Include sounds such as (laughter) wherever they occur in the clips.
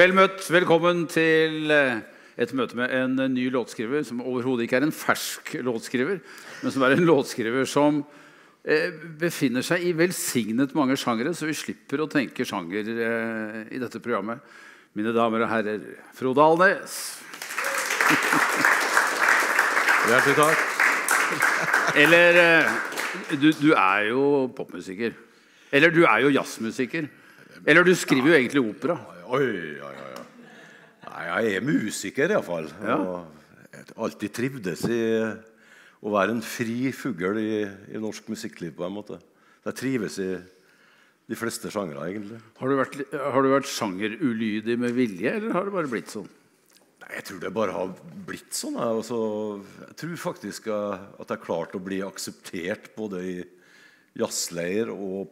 Vel, møtt. Velkommen til eh, et møte med en ny låtskriver som overhodet ikke er en fersk låtskriver, men som er en låtskriver som eh, befinner seg i velsignet mange sjangere, så vi slipper å tenke sjanger eh, i dette programmet. Mine damer og herrer, Frode Alnes. Hjertelig takk. Eller du, du er jo popmusiker. Eller du er jo jazzmusiker. Eller du skriver jo egentlig opera. Oi, oi, oi. Nei, jeg er musiker, iallfall. Ja. Og jeg har alltid trivdes i å være en fri fugl i, i norsk musikkliv. på en måte. Jeg trives i de fleste sjangre, egentlig. Har du vært, har du vært sjangerulydig med vilje, eller har det bare blitt sånn? Nei, Jeg tror det bare har blitt sånn. Jeg, Altså, jeg tror faktisk at jeg har klart å bli akseptert både i jazzleir og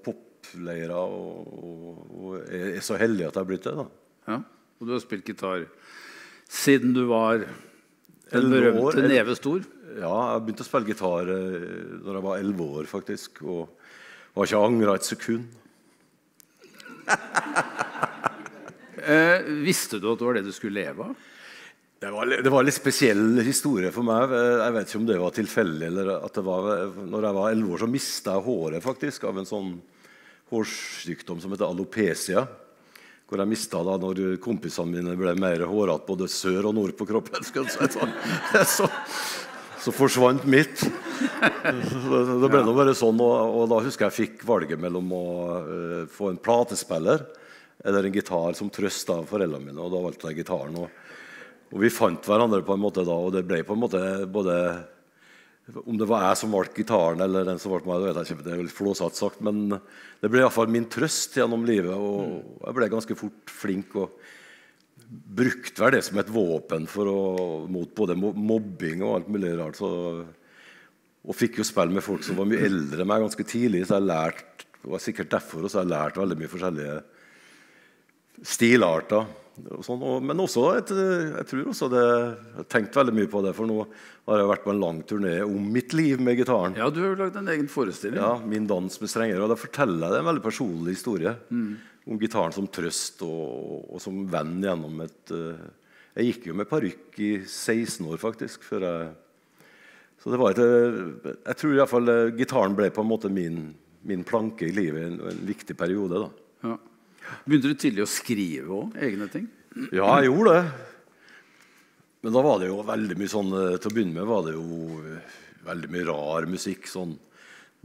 popleirer. Og, og, og er så heldig at jeg har blitt det. da. Ja. Og du har spilt gitar siden du var den berømte eller- neve stor. Ja, jeg begynte å spille gitar eh, da jeg var elleve år, faktisk. Og har ikke angra et sekund. (laughs) Eh, visste du at det var det du skulle leve av? Det var, det var en litt spesiell historie for meg. Jeg vet ikke om det var tilfeldig. eller at det var, Når jeg var elleve år, så mista jeg håret faktisk av en sånn hårsykdom som heter alopecia. Hvor jeg mista det når kompisene mine ble mer hårete både sør og nord på kroppen. sånn. (laughs) Så, så forsvant mitt. Det ble nå bare sånn, og da husker jeg jeg fikk valget mellom å eh, få en platespiller eller en gitar som trøst av foreldrene mine. Og da valgte jeg gitaren. Og, og vi fant hverandre på en måte da, og det ble på en måte både Om det var jeg som valgte gitaren, eller den som valgte meg, det vet jeg ikke. det er vel flåsatt sagt, Men det ble iallfall min trøst gjennom livet. Og jeg ble ganske fort flink. og brukte vel det som et våpen for å, mot både mobbing og alt mulig rart. Så, og fikk jo spille med folk som var mye eldre enn meg ganske tidlig. Så jeg lærte, var sikkert derfor også, jeg lærte veldig mye forskjellige stilarter. Og sånn, og, men også et, jeg tror også det, jeg har tenkt veldig mye på det, for nå har jeg vært på en lang turné om mitt liv med gitaren. Ja, du har jo lagd en egen forestilling. Ja, Min dans med strenger. Og da forteller jeg det en veldig personlig historie om gitaren som trøst og, og som venn gjennom et uh, Jeg gikk jo med parykk i 16 år, faktisk. før jeg... Så det var et, eh, Jeg tror iallfall uh, gitaren ble på en måte min, min planke i livet i en, en viktig periode. da. Ja. Begynte du tidlig å skrive òg? Egne ting? Ja, jeg gjorde det. Men da var det jo veldig mye sånn eh, Til å begynne med var det jo eh, veldig mye rar musikk. Sånn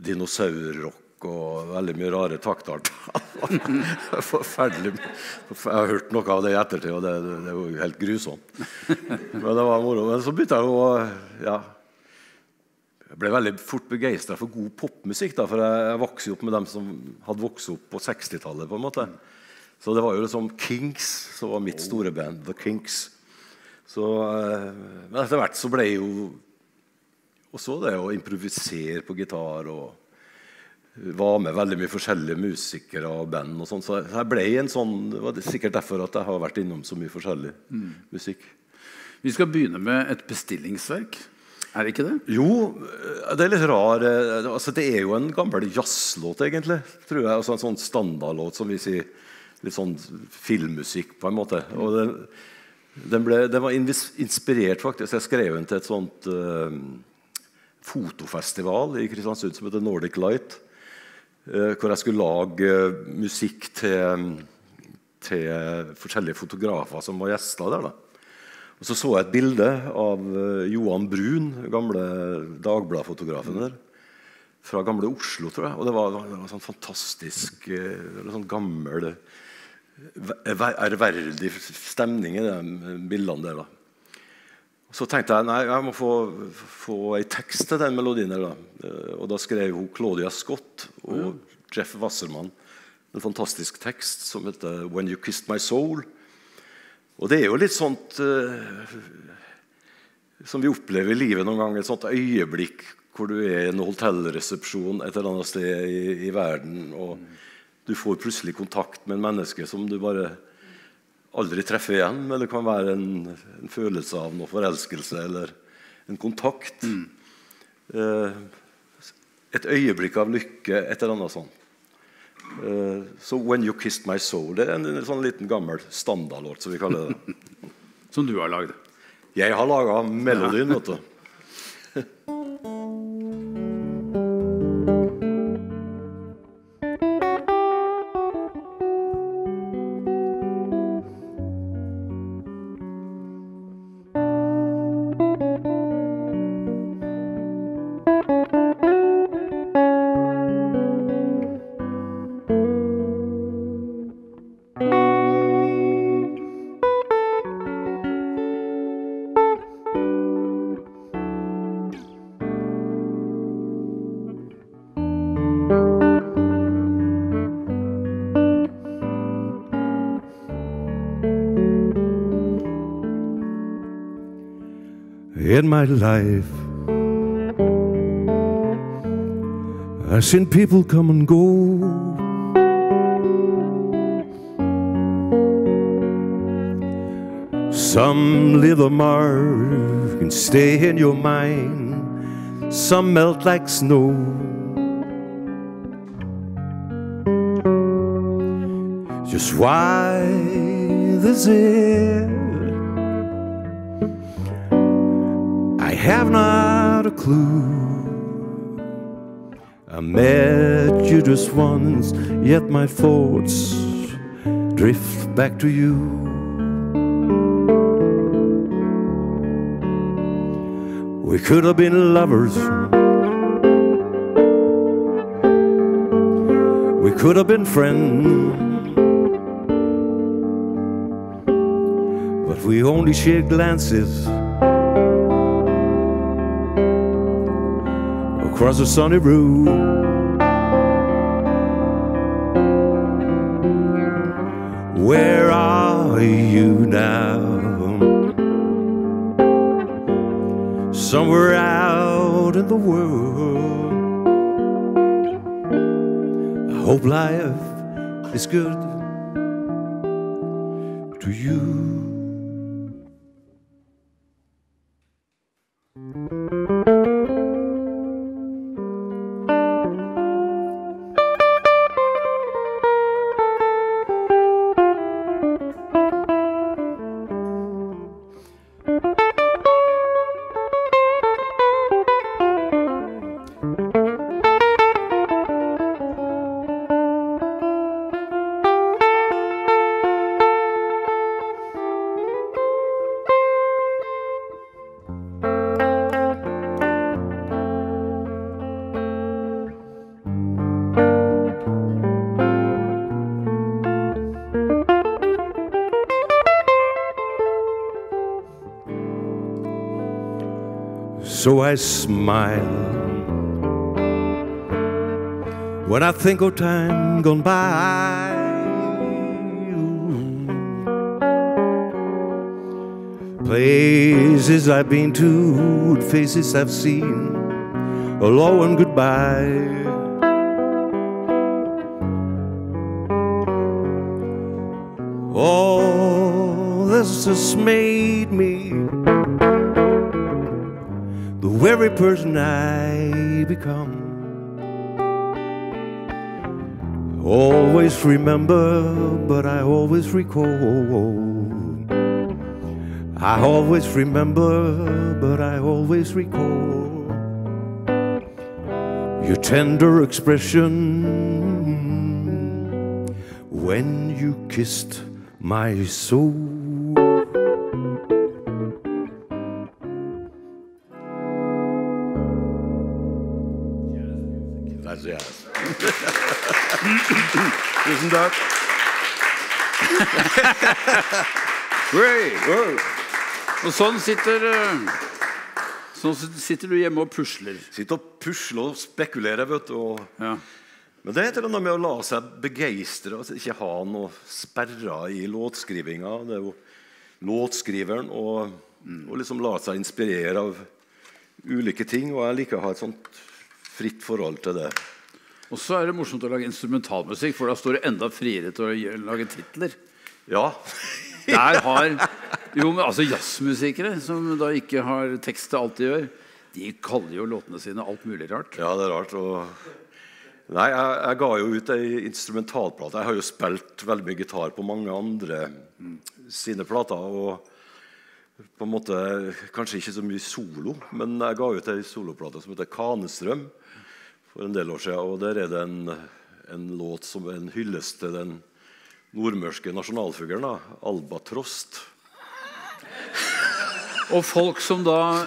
dinosaurrock og veldig mye rare takter. (laughs) Forferdelig. Jeg har hørt noe av det i ettertid, og det, det er jo helt grusomt. Men det var moro. Men så begynte jeg jo å ja, jeg ble veldig fort begeistra for god popmusikk. Da, for jeg, jeg vokste jo opp med dem som hadde vokst opp på 60-tallet. på en måte. Så det var jo liksom Kinks som var mitt store band. The Kinks. Så, eh, men etter hvert så ble jeg jo også det å improvisere på gitar og var med veldig mye forskjellige musikere og band. og sånn, Så jeg ble en sånn, det var sikkert derfor at jeg har vært innom så mye forskjellig musikk. Vi skal begynne med et bestillingsverk. Er det ikke det? Jo, eh, det er litt rar eh, altså Det er jo en gammel jazzlåt, egentlig. tror jeg, altså En sånn standardlåt som vi sier litt sånn filmmusikk, på en måte. Og den, den, ble, den var inspirert, faktisk. Jeg skrev den til et sånt uh, fotofestival i Kristiansund som heter Nordic Light. hvor jeg skulle lage musikk til, til forskjellige fotografer som var gjester der. da. Og Så så jeg et bilde av eh, Johan Brun, gamle Dagbladet-fotografen der. Fra gamle Oslo, tror jeg. Og det var, det var sånn fantastisk eh, sånn gammel, eh, ærverdig stemning i de bildene der. da. Så tenkte jeg nei, jeg må få, få ei tekst til den melodien. da. Og da skrev hun Claudia Scott og Jeff Wasserman en fantastisk tekst som heter 'When You Kissed My Soul'. Og det er jo litt sånt eh, som vi opplever i livet noen ganger. Et sånt øyeblikk hvor du er i en hotellresepsjon et eller annet sted i, i verden, og du får plutselig kontakt med en menneske som du bare aldri treffer igjen. Men det kan være en, en følelse av noe forelskelse eller en kontakt. Eh, et øyeblikk av lykke, et eller annet sånt. Eh, Så 'When You Kissed My Soul' det er en, en sånn liten gammel standardlåt, som vi kaller det. (laughs) Som du har lagd. Jeg har laga melodien, vet du. (laughs) in my life. I've seen people come and go. Some leave a mark and stay in your mind. Some melt like snow. Just why this is have not a clue. I met you just once, yet my thoughts drift back to you. We could have been lovers. We could have been friends. But we only shared glances. Across the sunny road. Where are you now? Somewhere out in the world. I hope life is good So I smile when I think of time gone by. Places I've been to, faces I've seen, hello and goodbye. Oh, this made me the very person I become. Always remember, but I always recall. I always remember, but I always recall your tender expression when you kissed my soul. Og sånn sitter eh, Sånn sitter du hjemme og pusler. Sitter og pusler og spekulerer, vet du. Og, Ja. men det er noe med å la seg begeistre, altså ikke ha noe sperrer i låtskrivinga. Det er jo låtskriveren og, og liksom la seg inspirere av ulike ting. Og jeg liker å ha et sånt fritt forhold til det. Og så er det morsomt å lage instrumentalmusikk, for da står det enda friere til å lage titler. Ja. Der har Jo, men altså jazzmusikere, som da ikke har tekst til alt de gjør, de kaller jo låtene sine alt mulig rart. Ja, det er rart. Og Nei, jeg, jeg ga jo ut ei instrumentalplate. Jeg har jo spilt veldig mye gitar på mange andre sine plater. og på en måte, Kanskje ikke så mye solo, men jeg ga ut ei soloplate som heter 'Kanestrøm' for en del år siden. Og der er det en, en låt som er en hyllest til den nordmørske nasjonalfuglen, albatrost. Og folk som da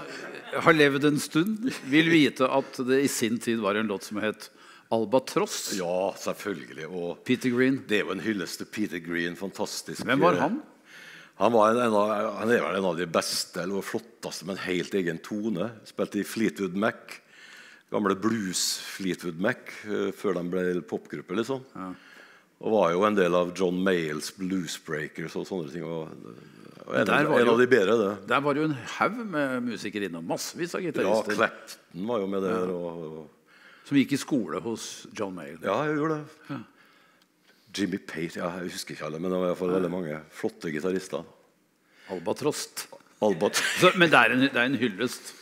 har levd en stund, vil vite at det i sin tid var en låt som het Albatross. Ja, selvfølgelig. Og Peter Green. det er jo en hyllest til Peter Green. Fantastisk. Hvem var han? Han, var en, en av, han er vel en av de beste eller flotteste med en helt egen tone. Spilte i Fleetwood Mac. Gamle blues Fleetwood Mac eh, før de ble popgruppe. liksom. Og var jo en del av John Mayles Bluesbreakers og sånne ting. Og, og en, en jo- av de bedre, det. Der var det jo en haug med musikere innom. Massevis av Ja, gitarister Clapton var jo med der. Og, og, som gikk i skole hos John Mayle. ja, jeg gjorde det. Jimmy Pate ja, Jeg husker ikke alle, men det var i hvert fall veldig mange flotte gitarister. Albatrost. Albert. (laughs) Så, men det er, en, det er en hyllest.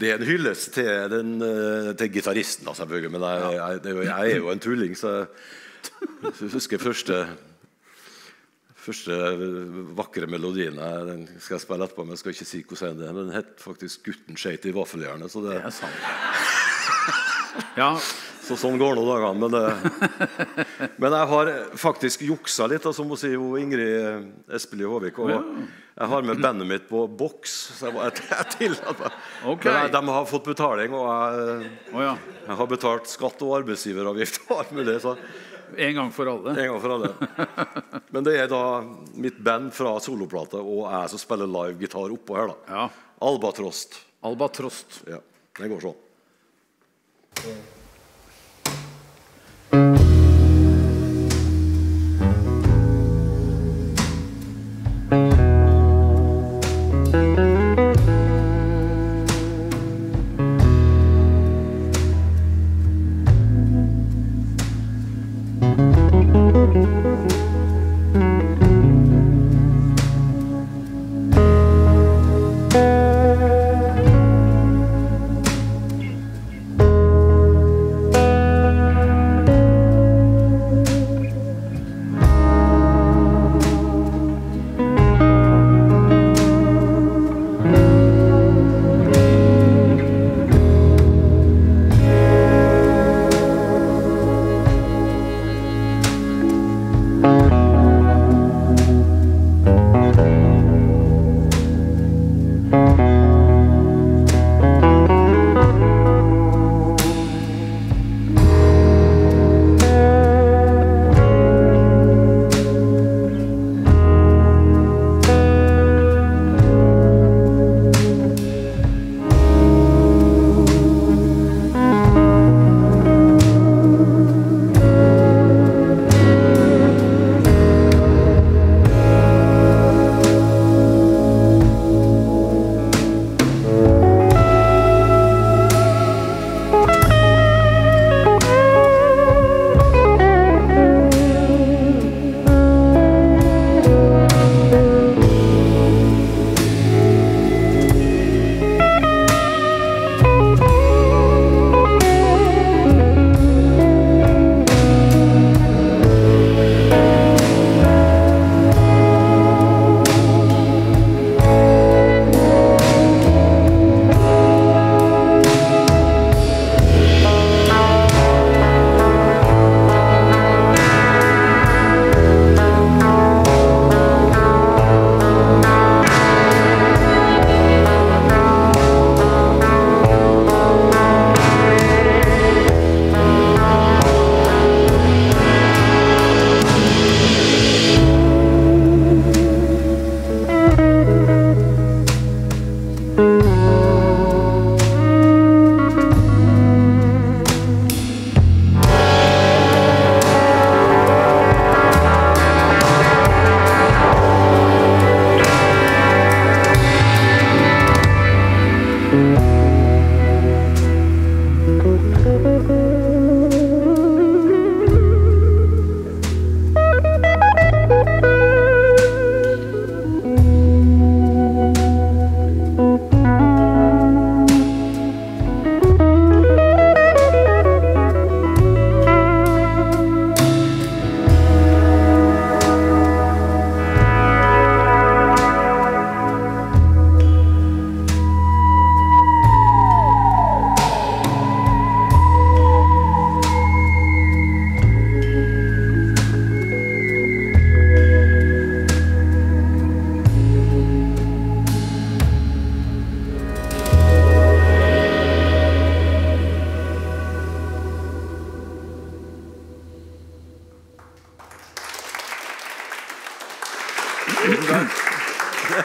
Det er en hyllest til, den, eh, til gitaristen, selvfølgelig. Men jeg, jeg, jeg er jo en tulling, så jeg, husker første Første vakre melodien Den skal jeg spille etterpå, men jeg skal ikke si hvordan det er. Den het faktisk 'Gutten skeit i vaffeljernet'. Så, Det det, er sant. (laughs) Ja, så sånn går nå dagene. Men, det, men jeg har faktisk juksa litt, som hun sier, Ingrid Espelid Håvik. Og jeg har med bandet mitt på boks. Så jeg, jeg, jeg tillater meg. Ok. Men jeg, de har fått betaling, og jeg. Jeg har betalt skatt og arbeidsgiveravgift og alt mulig. Så En gang for alle. en gang for alle. (laughs) Men det er da mitt band fra soloplata og jeg som spiller live gitar oppå her. da Ja. Albatrost. Albatrost. Ja, det går sånn. (laughs)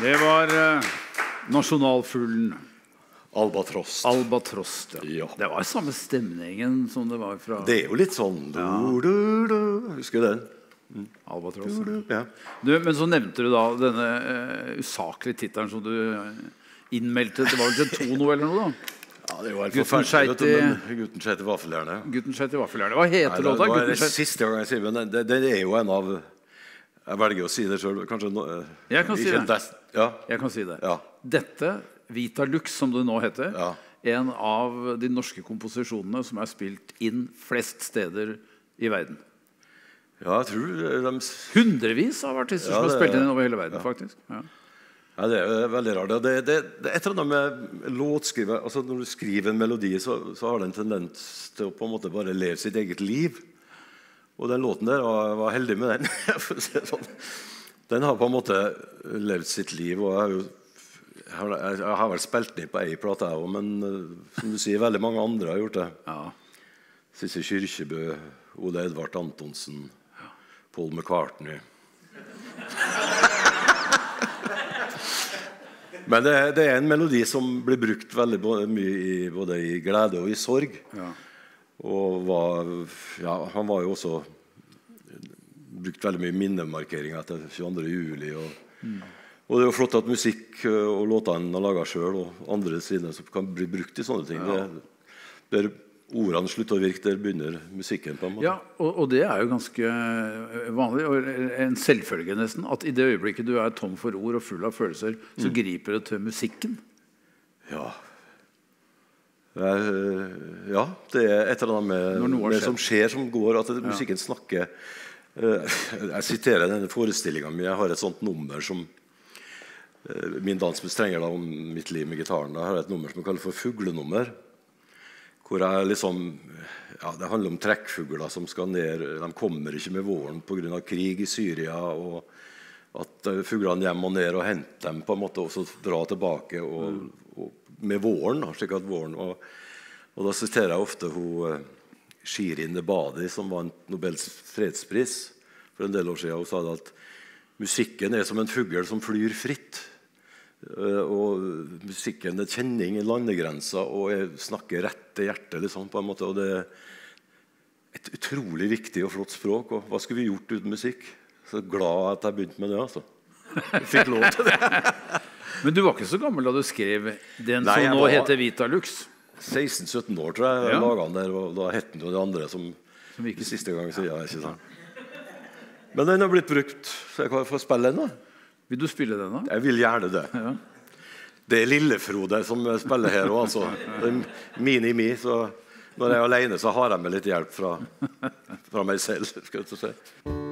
Det var eh, nasjonalfuglen Albatross. albatross. Ja. Ja. Det var samme stemningen som det var fra Det er jo litt sånn du, du, du. Husker du den? albatross. Ja. Du, men så nevnte du da denne uh, usaklige tittelen som du eh, innmeldte. Det var vel til Tono eller noe? da? Ja, det var Gutten skeit i- vaffeljernet. Gutten skjeit i vaffeljernet. Hva heter det låta? var Gutten det siste gang jeg sier men det, det er jo en av Jeg velger å si det sjøl. Kanskje no, Jeg kan si det. dest- Ja. Jeg kan si det. Ja. Dette, Vita Lux, som det nå heter, Ja. en av de norske komposisjonene som er spilt inn flest steder i verden. ja, jeg tror de Hundrevis av artister Ja, som har spilt inn over hele verden, faktisk. Ja. Ja, Det er veldig rart. Det, det, det et eller annet med låtskriver altså Når du skriver en melodi, så, så har det en tendens til å på en måte bare leve sitt eget liv. Og den låten der var, jeg var heldig med den. (laughs) sånn. Den har på en måte levd sitt liv. og Jeg har jo jeg har, jeg har vel spilt den på ei plate, jeg òg, men eh, som du sier, veldig mange andre har gjort det. Ja. Sissel Kyrkjebø, Ole Edvard Antonsen, Paul McCartney. Men det, det er en melodi som blir brukt veldig mye i, både i glede og i sorg. Ja. Og var, ja, han var jo også brukt veldig mye minnemarkeringer etter 22. juli. Og, og det er jo flott at musikk og låtene han har laga sjøl, og andre sine som kan bli brukt i sånne ting. Det, der ordene slutter å virke, der begynner musikken. på en måte. Ja, og, og det er jo ganske eh, vanlig, og en selvfølge nesten, at i det øyeblikket du er tom for ord og full av følelser, så Mm. griper det til musikken. Ja. Det er, ja, det er et eller annet med, det med skjedd. som skjer, som går. At musikken musikken snakker. Eh, Jeg siterer denne forestillinga mi. Jeg har et sånt nummer som eh, Min dans med strenger da, om mitt liv med gitaren. Da har jeg et nummer som jeg kaller for fuglenummer. Hvor jeg liksom ja, Det handler om trekkfugler som skal ned De kommer ikke med våren pga. krig i Syria. og At eh, fuglene hjem og ned og hente dem på en måte og så dra tilbake og, og, med våren. slik at våren og, og da siterer jeg ofte hun eh, Shirin Ebadi, som vant Nobels fredspris for en del år siden. Hun sa at musikken er som en fugl som flyr fritt. Eh, Og musikken det kjenner ingen landegrenser og jeg snakker rett til hjertet. Liksom, på en måte, og Det er et utrolig viktig og flott språk. Og hva skulle vi gjort uten musikk? Så glad at jeg begynte med det. altså. Jeg fikk lov til det. (laughs) Men du var ikke så gammel da du skrev den Nei, som nå var- heter Vitalux? 16-17 år, tror jeg. Ja. laget den der, og Da het den jo det andre som, Som ikke- siste gang. Så, ja, ikke sant? Men den har blitt brukt, så jeg kan få spille den. da. Vil du spille den, da? Jeg vil gjerne det. (laughs) Ja. Det er Lille-Frode som spiller her òg, altså. Mini-mi. Så når jeg er alene, så har jeg med litt hjelp fra, fra meg selv. skal jeg si.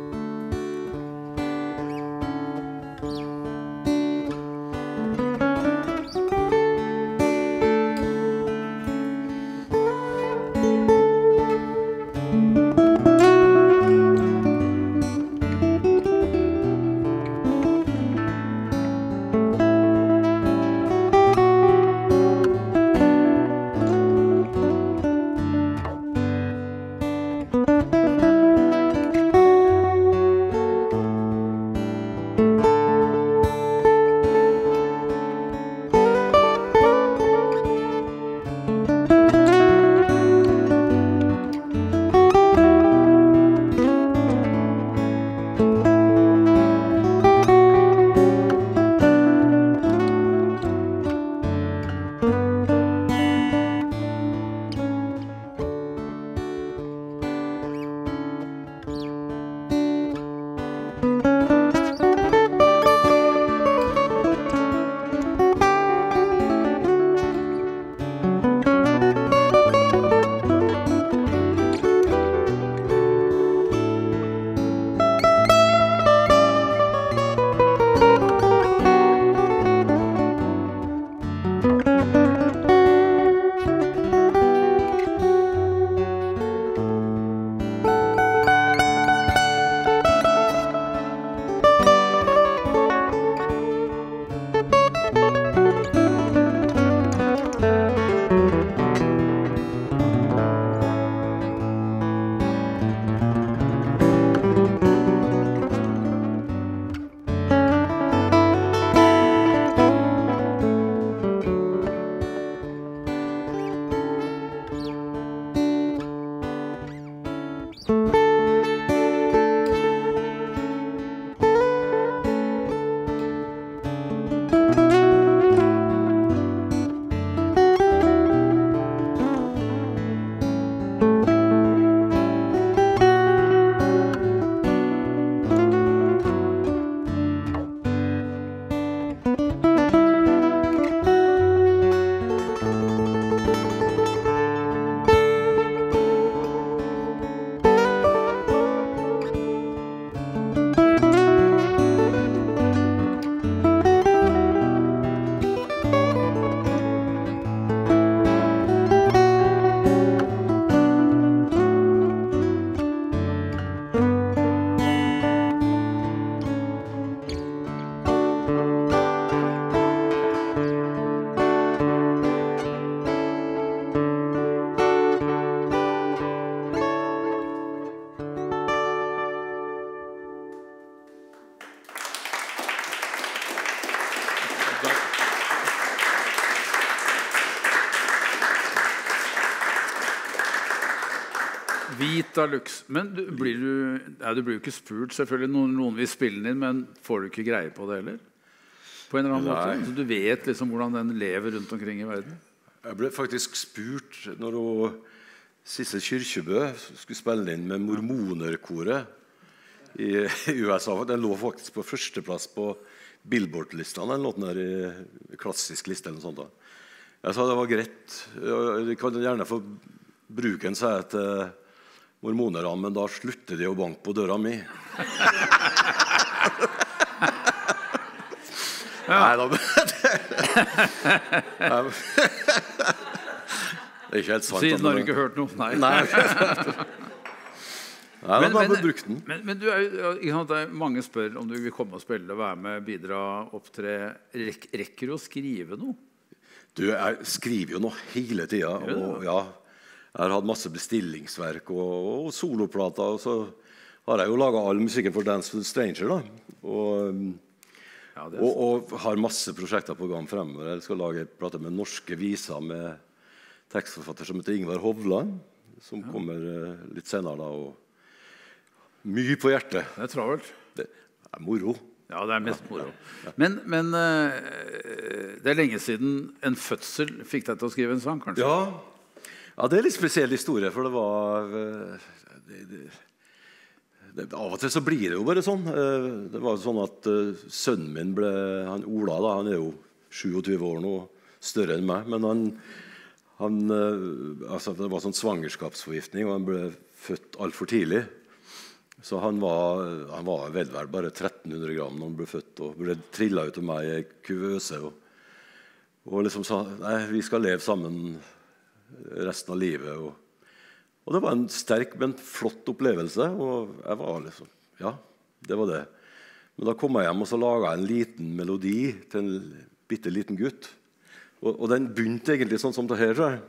Vita luks. Men du, blir du, ja, du blir jo ikke spurt, selvfølgelig. Noen, noen vil spille den inn, men får du ikke greie på det heller? På en eller annen Nei. måte? Så du vet liksom hvordan den lever rundt omkring i verden? Jeg ble faktisk spurt når hun, Sissel Kyrkjebø skulle spille inn med mormonerkoret i, i USA. Den lå faktisk på førsteplass på Billboard-listene, den låten der i klassisk liste. eller noe sånt. da. Jeg sa det var greit. De kan gjerne få bruke den, sa jeg til mormonerne, men da slutter de å banke på døra mi. Nei da Det er ikke helt sant. Siden har du ikke hørt noe? Nei. Nei. (laughs) Nei, Men, da men, den. men, men du er, sant, er mange spør om du vil komme og spille, være med, bidra, opptre. Rek, rekker du å skrive noe? Du, jeg skriver jo noe hele tida. Ja, jeg har hatt masse bestillingsverk og, og soloplater. Og så har jeg jo laga all musikken for Dance with Stranger. da. Og, Ja, og, og har masse prosjekter på gang fremover. Jeg skal lage plate med norske viser med tekstforfatter som heter Ingvar Hovland. Som kommer eh, litt senere. da, og Mye på hjertet. Det er travelt. Det er moro. Ja, det er mest moro. (laughs) Men, men eh, det er lenge siden en fødsel fikk deg til å skrive en sang, kanskje? Ja. Ja, det er litt spesiell historie, for det var eh, det, det, det, Av og til så blir det jo bare sånn. Eh, Det var jo sånn at eh, Sønnen min ble han Ola da, han er jo 27 år nå, større enn meg. Men han, han altså Det var sånn svangerskapsforgiftning, og han ble født altfor tidlig. Så han var, han var vel bare 1300 gram da han ble født og ble trilla ut av meg i ei kuvøse. Og, og liksom sa nei, vi skal leve sammen resten av livet. Og, og det var en sterk, men flott opplevelse. Og jeg var liksom Ja, det var det. Men da kom jeg hjem og så laga en liten melodi til en bitte liten gutt. Og, og den begynte egentlig sånn som det her. jeg.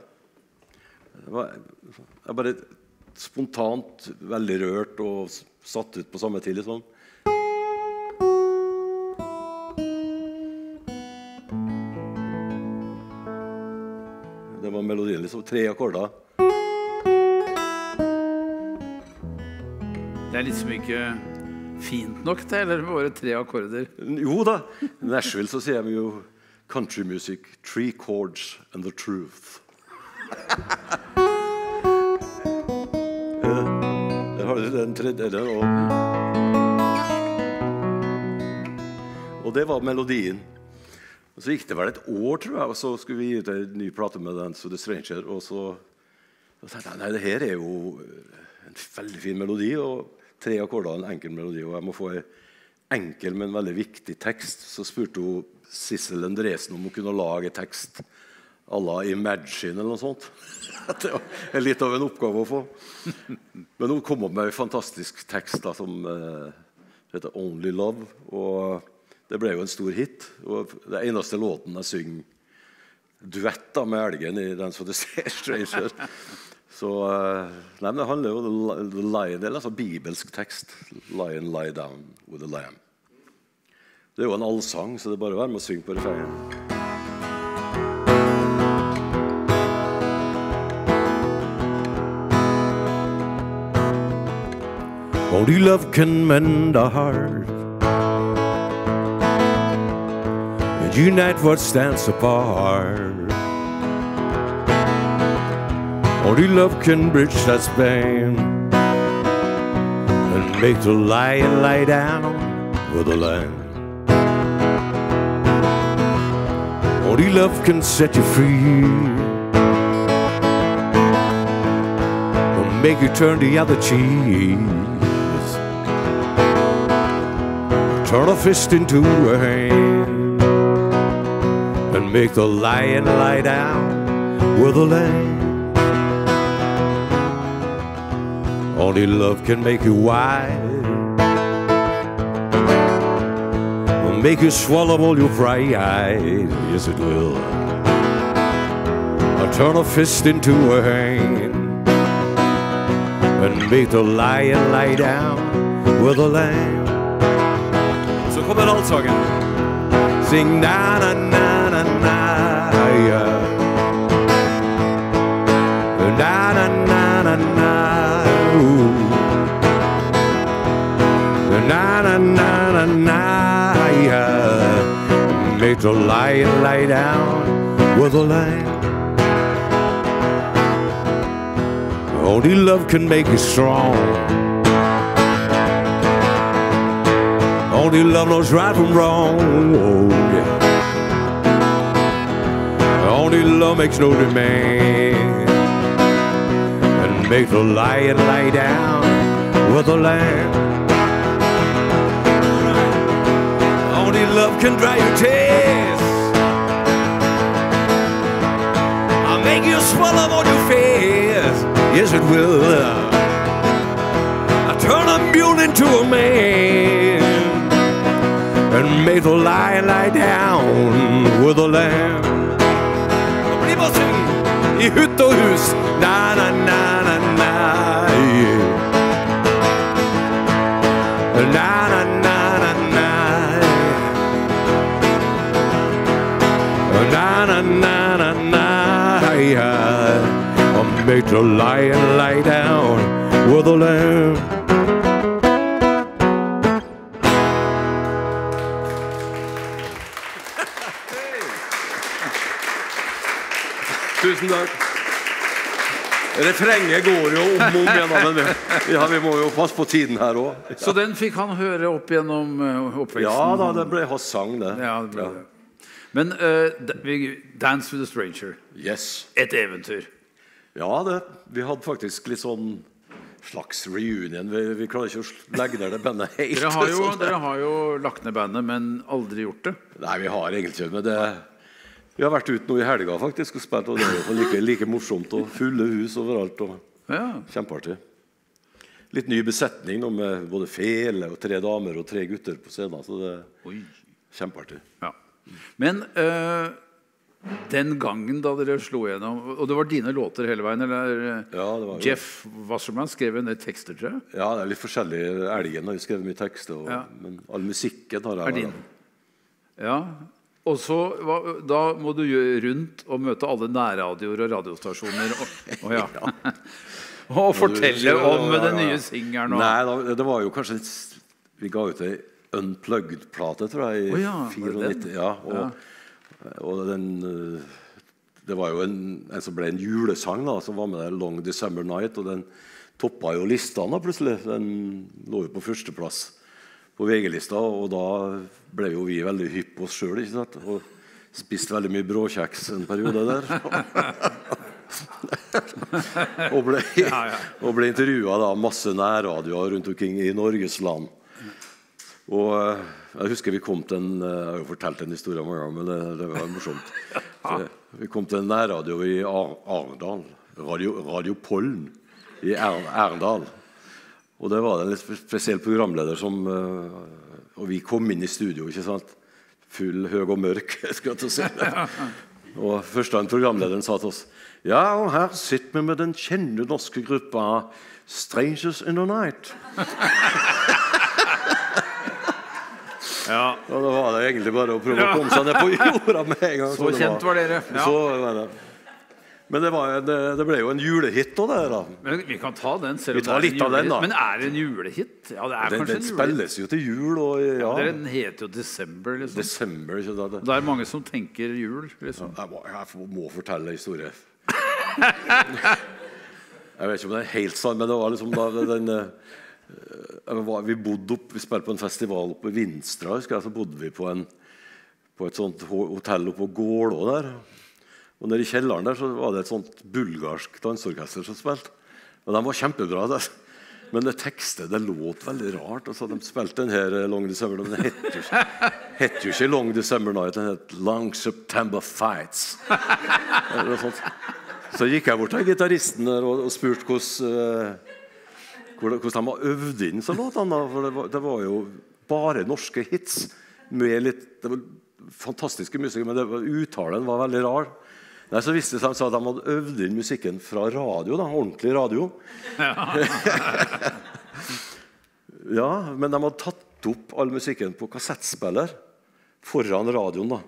Var, bare spontant veldig rørt og satt ut på samme tid. liksom. Melodien. liksom Tre akkorder. Det er liksom ikke fint nok, det? Eller bare tre akkorder? Jo da. I Nashville så sier de jo country music, three chords and the truth. Der har du den tredje og Og det var melodien. Og Så gikk det vel et år, tror jeg, og så skulle vi gi ut en ny plate med den. So the Stranger. Og så, så tenkte jeg nei, det her er jo en veldig fin melodi. og Tre akkorder en enkel melodi. Og jeg må få en enkel, men veldig viktig tekst. Så spurte hun Sissel Endresen om hun kunne lage tekst à la Imagine eller noe sånt. (laughs) Det var litt av en oppgave å få. Men hun kom opp med en fantastisk tekst da, som eh, heter 'Only Love'. Og det ble jo en stor hit. Og det eneste låten jeg synger duett da med elgen i som du ser, (laughs) Stranger'. Så eh, nei, men Det handler jo om the lion, det er altså bibelsk tekst. 'Lion lie down with a lamb'. Det er jo en allsang, så det er bare å være med og synge på refrenget. Only love can mend a heart unite what stands apart. Only love can bridge that span and make the lion lie down with the lamb. Only love can set you free. will make you turn the other cheek. Turn a fist into a hand make the lion lie down with the lamb. Only love can make you wise, will make you swallow all your pride. Yes, it will. I'll turn a fist into a hand and make the lion lie down with the lamb. Så kommer allsangen. Sing na na na Maya. Na na na na na. Ooh. Na na na na na. Yeah. Little light lie down with a lion. Only love can make you strong. Only love knows right from wrong. Whoa. Love makes no demand. And makes the lion lie down with the lamb. Only love can dry your tears. I'll make you swallow all your fears. Yes, it will. I turn a mule into a man and make the lion lie down with the lamb. I hytt og hus. Na, na, na, na, na. Yeah. Na, na, na, na, na. Na, na, na, na, na. Yeah. I make the lion lie down with the lamb. Tusen takk. Refrenget går jo om og om igjen, men vi, ja, vi må jo passe på tiden her òg. Så den fikk han høre opp gjennom eh, oppveksten? Ja da, det ble hans sang, det. Ja, det ble det. Men uh, 'Dance with a Stranger', Yes. et eventyr. Ja, det. Vi hadde faktisk litt sånn slags reunion. Vi, vi klarer ikke å legge ned det bandet helt. Dere har, jo, sånn. dere har jo lagt ned bandet, men aldri gjort det. Nei, vi har egentlig ikke men det. Vi har vært ute nå i helga faktisk og spilt, og det er like, like morsomt. Og fulle hus overalt. og Ja. Kjempeartig. Litt ny besetning nå med både fele og tre damer og tre gutter på scenen. Så det er Oi. kjempeartig. Ja. Men øh, den gangen da dere slo igjennom Og det var dine låter hele veien? Eller Ja, det var Jeff Wasserman skrev en del tekster, til deg? Ja, det er litt forskjellig. Elgen har jo skrevet mye tekster, og, men all musikken har jeg Er din. Ja. Og så Da må du gjøre rundt og møte alle nærradioer og radiostasjoner. Og, og, ja. (laughs) (laughs) og fortelle om den nye singelen. Nei, det var jo kanskje Vi ga ut ei unplugged-plate, tror jeg, i oh, ja, det 94. Ja, og, og den eh, Det var jo en, en som ble en julesang, da, som var med der, 'Long December Night'. Og den toppa jo listene plutselig. Den lå jo på førsteplass på VG-lista, og da ble jo vi veldig hypp på oss sjøl. Og spiste veldig mye bråkjeks en periode der. (laughs) og ble, og ble intervjua av masse nærradioer rundt omkring i Norges land. Og eh, jeg husker vi kom til en eh, Jeg har jo fortalt en historie mange ganger, men det, det var morsomt. (laughs) Vi kom til en nærradio i Ar Arendal. Radio, Radio Pollen i Arendal. Og det var en litt spesiell programleder som eh, Og vi kom inn i studio, ikke sant? Full, høy og mørk. skal (laughs) jeg til å si. Og første gang programlederen sa til oss Ja, og her sitter vi med den kjente norske gruppa Strangers in the Night. Ja. Og da var det egentlig bare å prøve å komme seg ned på jorda med en gang. Så kjent var dere. Ja. Så. Men det, var, det, det ble jo en julehit òg, det. da. Men vi kan ta den. selv om det er en litt av den, julehit. Men er det en julehit? Ja, det er Den, kanskje den en julehit. spilles jo til jul og ja, Den heter jo December, liksom. desember. ikke det, Det er mange som tenker jul, liksom. Jeg må, jeg må fortelle en historie. Jeg vet ikke om det er helt sant, men det var liksom da den eh, var, Vi bodde opp, vi spilte på en festival oppe i Vinstra. husker jeg, Så bodde vi på, en, på et sånt hotell oppe på Gålå der. Og nede i kjelleren der så var det et sånt bulgarsk danseorkester som spilte. Og de var kjempebra. Der. Men det tekstet det låt veldig rart. Altså, de spilte den her eh, Long December Den het jo, ikke- het jo ikke Long December Night, den het Long September Fights. Så gikk jeg bort til gitaristen der og, og spurte hvordan, eh, hvordan de har øvd inn så låtene. For det var, det var jo bare norske hits. Med litt, det var fantastiske musikere, men var, uttalen var veldig rar. Nei, så viste det seg at de hadde øvd inn musikken fra radio. da, Ordentlig radio. Ja, Men de hadde tatt opp all musikken på kassettspiller foran radioen. da,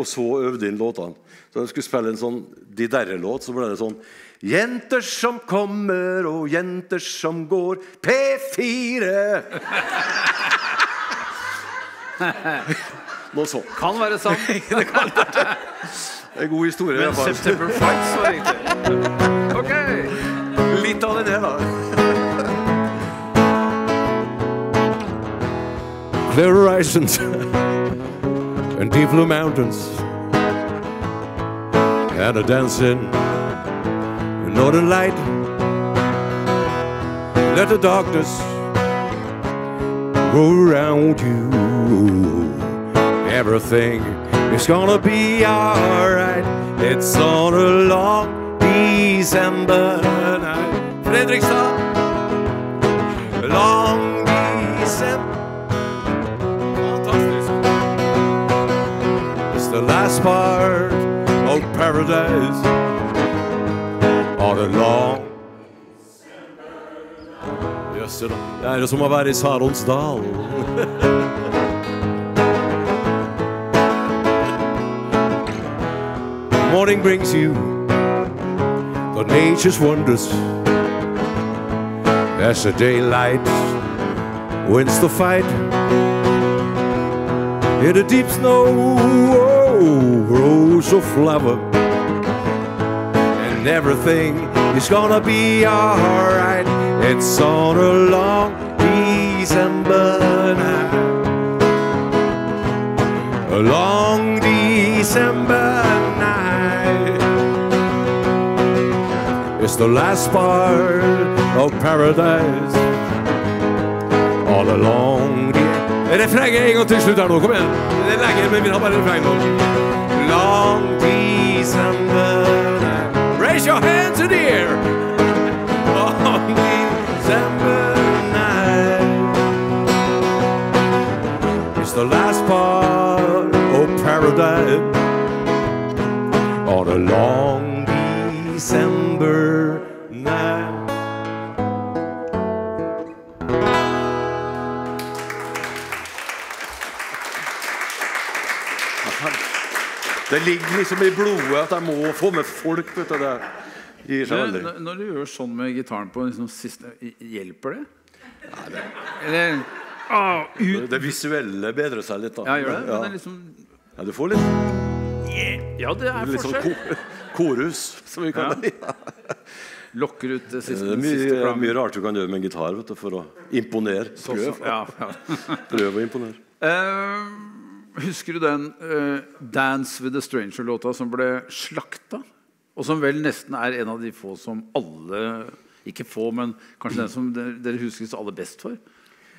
Og så øvde inn låtene. Så de skulle spille en sånn De Derre-låt, så ble det sånn Jenter som kommer og jenter som går. P4! (laughs) noe sånt. Kan være sant. (laughs) Det er god historie. Men hvert. September Fights var riktig. Ok. Litt av den her, da. Clear horizons and deep blue mountains and a dancing northern light. Let the darkness go around you. Everything is gonna be alright. It's on a long December night. Fredrikstad. Long December. It's the last part of paradise on a long Jøsse da. Det er som å være i Saronsdal. (laughs) Morning brings you the nature's wonders as the daylight wins the fight. In the deep snow oh, grows a flower, and everything is gonna be alright. It's on a long December night, a long December It's the last part of paradise all along the Refrenget en gang til slutt her nå. Kom igjen. Det er lenge, men vi har bare refreng nå. Long December night. Raise your hands in the air. Long December night. It's the last part of paradise on a long Det ligger liksom i blodet at jeg må få med folk. vet du, Det gir seg aldri. når- når du gjør sånn med gitaren på liksom siste Hjelper det? Eller å, ut. Det visuelle bedrer seg litt. da. Ja, gjør det? Ja. Men det er liksom Ja, du får litt, Ja, det er litt sånn kor, korus, som vi kaller det. Lokker ut det Det siste, er den siste mye, rart du kan gjøre med en gitar vet du, for å imponere. Prøv, ja, ja. prøv å imponere. (laughs) Eh, husker du den uh, 'Dance with a Stranger'-låta som ble slakta? Og som vel nesten er en av de få som alle Ikke få, men kanskje den som dere, huskes aller best for?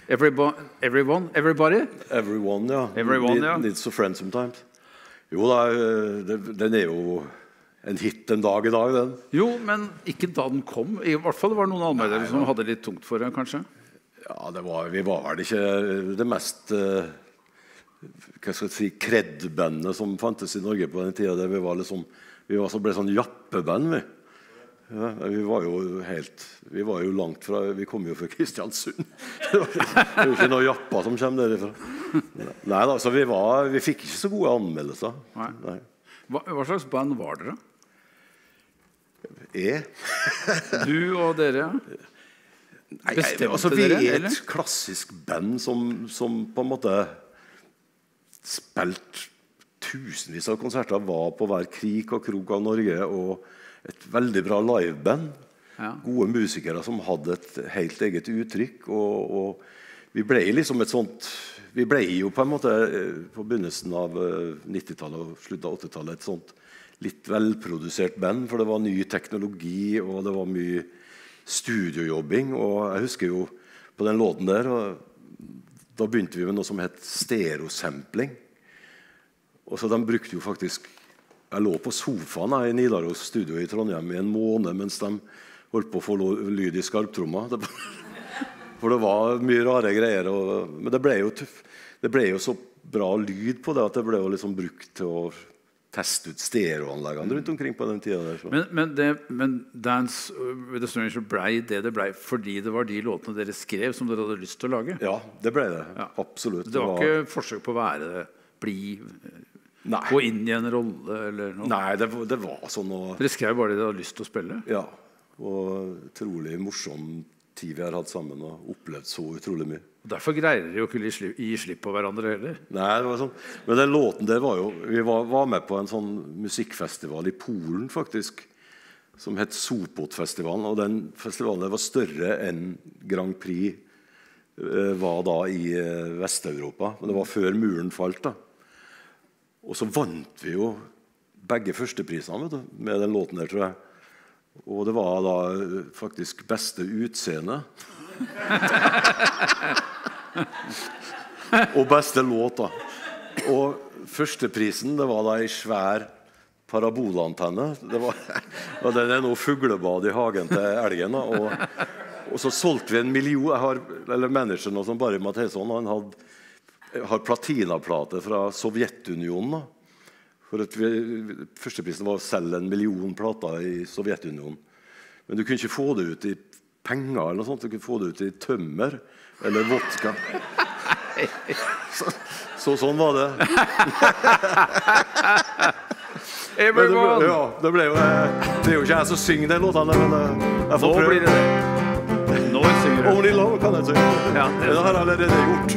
Everybo everyone? Everybody? Everyone, ja. Everyone, Need- ja. Needs a friend sometimes. Jo da, eh, den er jo en hit en dag i dag, den. Jo, men ikke da den kom. I hvert fall var det noen anmeldere som hadde litt tungt for den, kanskje. Ja, det var, Vi var vel ikke det mest eh, hva skal jeg si, kred-bandet som fantes i Norge på den tida. Vi var liksom, vi var så ble sånn jappeband, vi. Ja, vi var jo helt Vi var jo langt fra Vi kom jo fra Kristiansund. (laughs) Det er jo ikke noen japper som kommer derifra. Nei da, så vi, var, vi fikk ikke så gode anmeldelser. Nei. Nei. Hva, hva slags band var dere? E? (laughs) Du og dere? Nei, Bestemte altså, vi dere, er eller? et klassisk band som, som på en måte spilte tusenvis av konserter, var på hver krik og krok av Norge, og et veldig bra liveband. Ja. Gode musikere som hadde et helt eget uttrykk. Og, og vi ble liksom et sånt Vi ble jo på en måte eh, på begynnelsen av eh, 90-tallet og slutten av 80-tallet et sånt litt velprodusert band, for det var ny teknologi, og det var mye studiojobbing. Og jeg husker jo på den låten der og Da begynte vi med noe som het stereosampling. Og så De brukte jo faktisk Jeg lå på sofaen jeg, i Nidaros studio i Trondheim i en måned mens de holdt på å få lyd i skarptromma. (laughs) For det var mye rare greier. Og, men det ble jo tuff, Det ble jo så bra lyd på det at det ble jo liksom brukt til å teste ut stereoanleggene rundt omkring på den tida. Der. Men, men, det, men 'Dance with the Stranger' blei det det blei fordi det var de låtene dere skrev som dere hadde lyst til å lage? Ja, det ble det. Ja. Absolutt. Det var ikke forsøk på å være bli Nei. gå inn i en rolle eller noe? Nei, det, var- det var sånn å Dere skrev bare det dere hadde lyst til å spille? Ja. Og utrolig morsom tid vi har hatt sammen og opplevd så utrolig mye. Derfor greier dere jo ikke å gi slipp- på hverandre heller. Nei, det var sånn. Men den låten der var jo Vi var, var med på en sånn musikkfestival i Polen, faktisk. Som het Sopotfestivalen. Og den festivalen var større enn Grand Prix eh, var da i eh, Vest-Europa. Men det var før muren falt. da. Og så vant vi jo begge førsteprisene vet du, med den låten der, tror jeg. Og det var da eh, faktisk beste utseende. (laughs) og beste låt, da. Og førsteprisen det var da ei svær parabolantenne. Det var, (laughs) den er nå fuglebad i hagen til elgen. Og, og så solgte vi en million. Jeg har, eller Manageren som sånn, Barry Matheson han hadde, har platinaplate fra Sovjetunionen. da. For at vi, Førsteprisen var å selge en million plater i Sovjetunionen. Men du kunne ikke få det ut i penger, eller noe sånt. du kunne få det ut i tømmer eller vodka. (laughs) Så, så sånn var det. (laughs) Men det, ble, ja, det, ble jo, det er jo ikke jeg som synger den låta, men eh, jeg Nå får prøve. blir det det. Nå synger du. Only love kan jeg synge. Ja, det har jeg allerede gjort.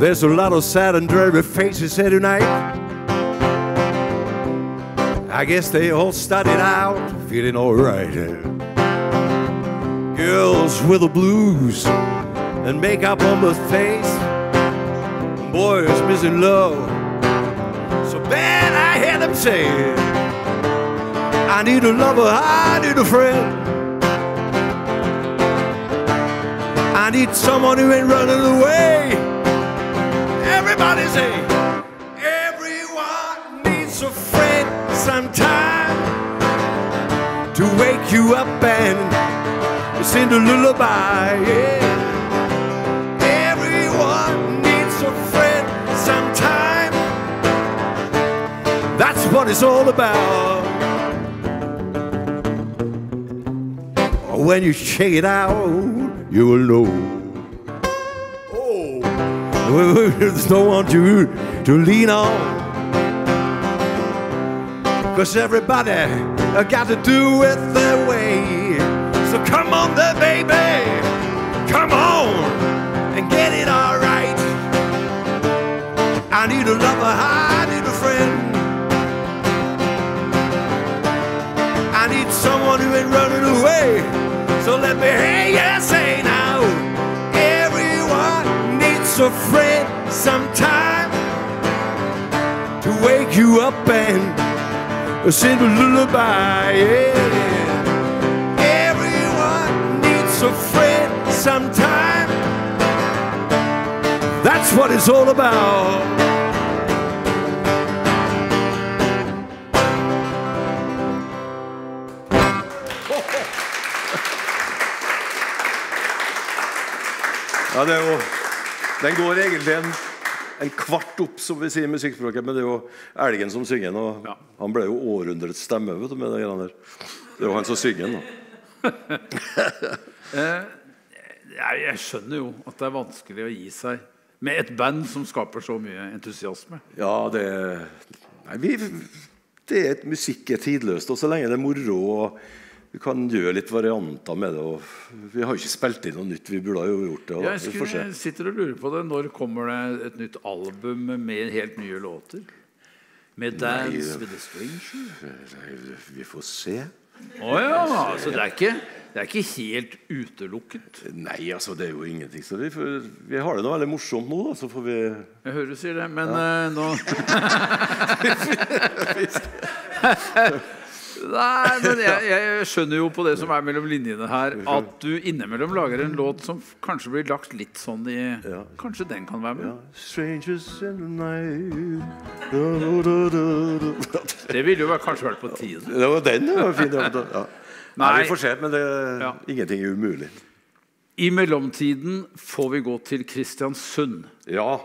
There's a lot of sad and dreary faces here tonight. I guess they all started out feeling alright. Girls with the blues and makeup on the face. Boys missing love. So bad I hear them say, I need a lover, I need a friend. I need someone who ain't running away. Everybody say, wake you up and sing a lullaby. Yeah. Everyone needs a friend sometime. That's what it's all about. When you check it out, you will know. Oh, (laughs) there's no one to, to lean on. Cause everybody Uh, got to do it their way. So come on there, baby. Come on and get it all right. I need a lover, I need a friend. I need someone who ain't running away. So let me hear you say now. Everyone needs a friend sometime to wake you up and a lullaby. Yeah. Everyone needs a friend sometime. That's what it's all about. Ja, det er jo, den går egentlig en, en kvart opp, som vi sier i musikkspråket. Men det er jo elgen som synger den. Og Ja. han ble jo århundrets stemme vet du, med greiene der. Det er jo han som synger den. (laughs) Jeg, jeg skjønner jo at det er vanskelig å gi seg med et band som skaper så mye entusiasme. Ja, det Nei, vi, det er et, musikk er tidløst. Og så lenge det er moro og vi kan gjøre litt varianter med det. Og vi har jo ikke spilt inn noe nytt. Vi burde jo gjort det. Jeg skulle, sitter og lurer på det. Når kommer det et nytt album med helt nye låter? Med 'Dance with the Stranger'? Vi får se. Å ja! Så det er, ikke, det er ikke helt utelukket. Nei, altså, det er jo ingenting. Så vi, får, vi har det nå veldig morsomt nå, da. Så får vi Jeg hører du sier det, men eh, nå (laughs) (laughs) Nei, men jeg, (laughs) jeg skjønner jo på det som er mellom linjene her, at du innimellom lager en låt som kanskje blir lagt litt sånn i Kanskje den kan være med? Strangers in the night da, da, da, da, da. Det ville jo kanskje vært på tide. Det var den, det var fin. Ja. (laughs) Nei. vi får se, men det, Ja. ingenting er umulig. I mellomtiden får vi gå til Kristiansund. Ja,